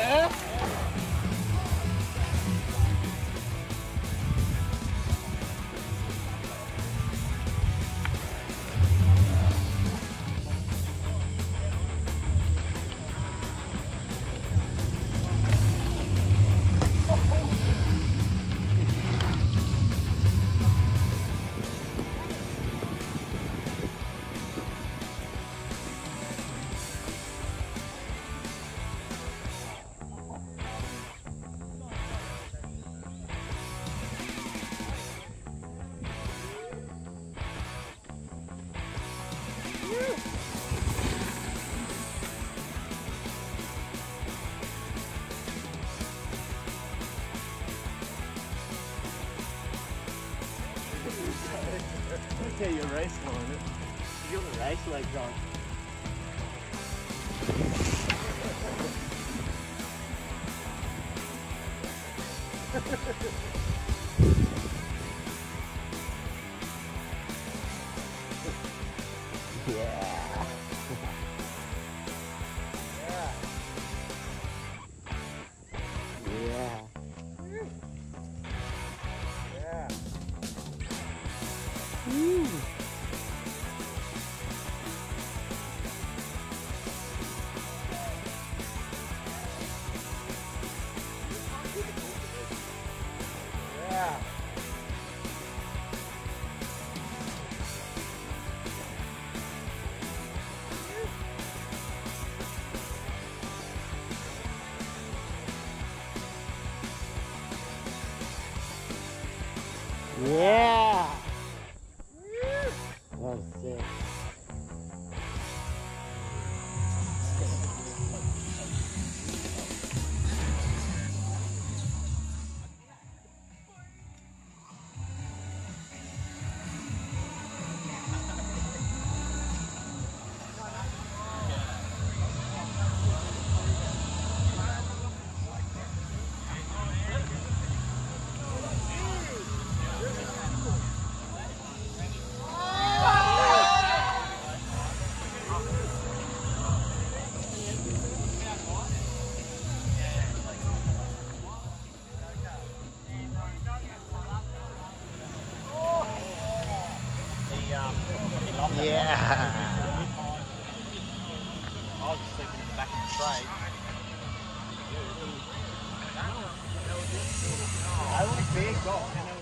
Yeah? Okay, your race on it. You got the race legs on. Yeah. Yeah. Yeah. I was in the back of the tray. I was big golf,